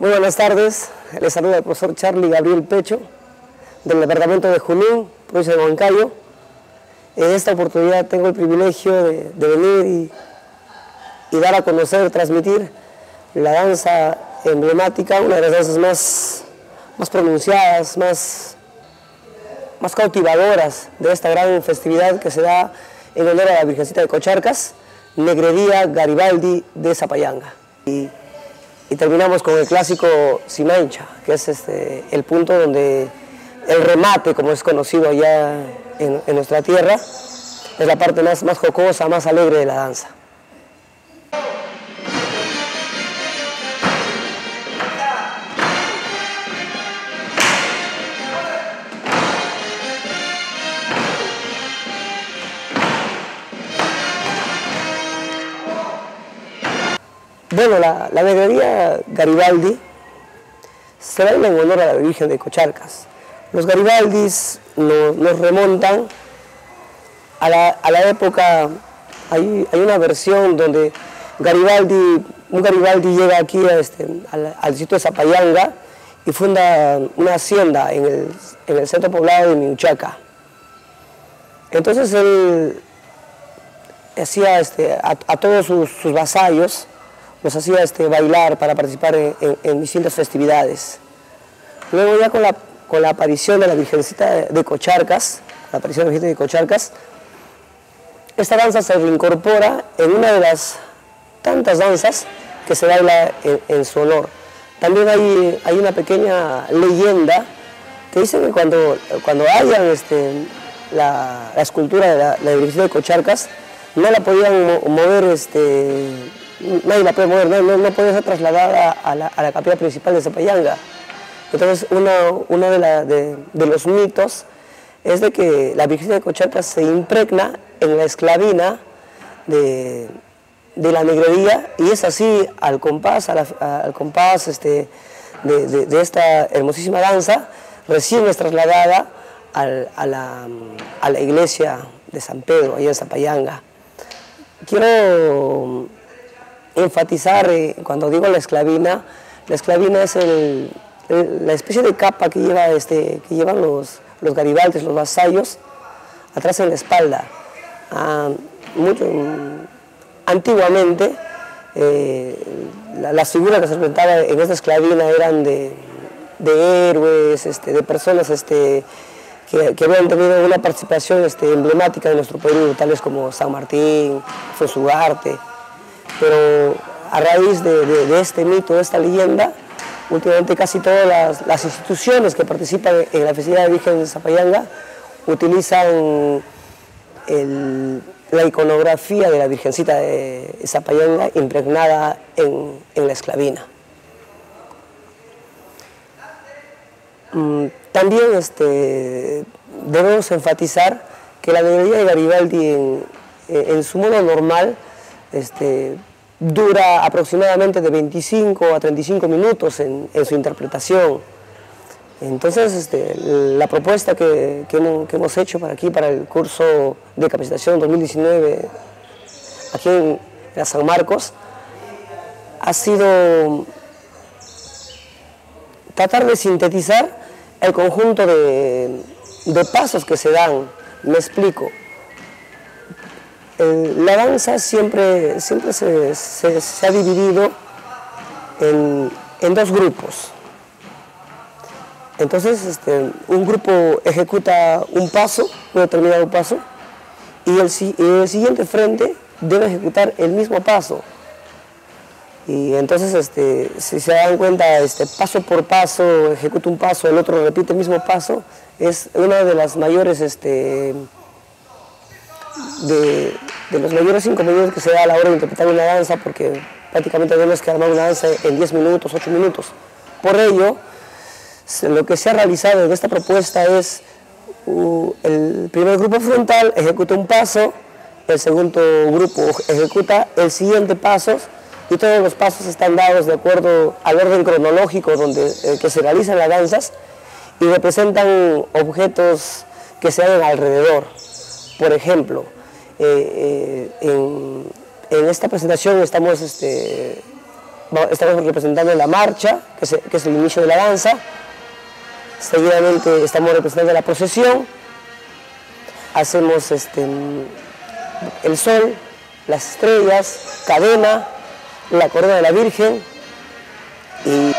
Muy buenas tardes, les saluda el profesor Charlie Gabriel Pecho del departamento de Junín, provincia de Huancayo. En esta oportunidad tengo el privilegio de, venir y, dar a conocer, transmitir la danza emblemática, una de las danzas más, más pronunciadas, más, más cautivadoras de esta gran festividad que se da en honor a la Virgencita de Cocharcas, Negrería Garibaldi de Zapayanga. Y, terminamos con el clásico Simancha, que es este, el punto donde el remate, como es conocido allá en, nuestra tierra, es la parte más, más jocosa, más alegre de la danza. Bueno, la, la Garibaldi se baila en honor a la Virgen de Cocharcas. Los Garibaldis nos, remontan a la, época, hay, una versión donde Garibaldi, un Garibaldi llega aquí este, al, sitio de Zapayanga y funda una hacienda en el, centro poblado de Miuchaca. Entonces él hacía este, a, todos sus, vasallos, los hacía este, bailar para participar en, distintas festividades. Luego ya con la con la aparición de la Virgencita de Cocharcas, la aparición de la Virgen de Cocharcas, esta danza se reincorpora en una de las tantas danzas que se baila en, su honor. También hay, hay, una pequeña leyenda que dice que cuando, cuando hayan este, la, escultura de la, la Virgen de Cocharcas, no la podían mover, este, nadie la puede mover, no, no, ser trasladada a la, a la capilla principal de Zapayanga. Entonces, uno, de, los mitos es de que la Virgen de Cocharcas se impregna en la esclavina de, la negrería y es así al compás, al compás este, de, esta hermosísima danza, recién es trasladada a, la, iglesia de San Pedro, allá en Zapayanga. Quiero enfatizar, eh, cuando digo la esclavina, la esclavina es la especie de capa que, lleva este, que llevan los, garibaldes, los vasallos, atrás en la espalda. Ah, mucho, antiguamente, eh, las figuras que se representaban en esta esclavina eran de, héroes, este, de personas este, que, habían tenido una participación emblemática en nuestro Perú, tales como San Martín, Fosugarte. Pero a raíz de, este mito, de esta leyenda, Últimamente casi todas las, instituciones que participan en la festividad de Virgen de Zapayanga utilizan la iconografía de la Virgencita de Zapayanga impregnada en, la esclavina. Mm, también este, debemos enfatizar que la melodía de Garibaldi en, en su modo normal este, dura aproximadamente de 25 a 35 minutos en, su interpretación. Entonces, este, la propuesta que, hemos, hecho para aquí, para el curso de capacitación 2019, aquí en, San Marcos, ha sido tratar de sintetizar el conjunto de, de pasos que se dan. Me explico. Eh, la danza siempre, siempre se, ha dividido en, dos grupos. Entonces, este, un grupo ejecuta un paso, un determinado paso, y el, siguiente frente debe ejecutar el mismo paso. Y entonces, este, si se dan cuenta, este, paso por paso, ejecuta un paso, el otro repite el mismo paso, es una de las mayores este, de, los mayores inconvenientes que se da a la hora de interpretar una danza, porque prácticamente tenemos que armar una danza en 10 minutos, 8 minutos. Por ello, lo que se ha realizado en esta propuesta es el primer grupo frontal ejecuta un paso, el segundo grupo ejecuta el siguiente paso y todos los pasos están dados de acuerdo al orden cronológico donde, eh, que se realizan las danzas y representan objetos que se hagan alrededor. Por ejemplo, eh, eh, en, esta presentación estamos este, estamos representando la marcha, que es, el inicio de la danza. Seguidamente estamos representando la procesión. Hacemos este, el sol, las estrellas, cadena, la corona de la Virgen y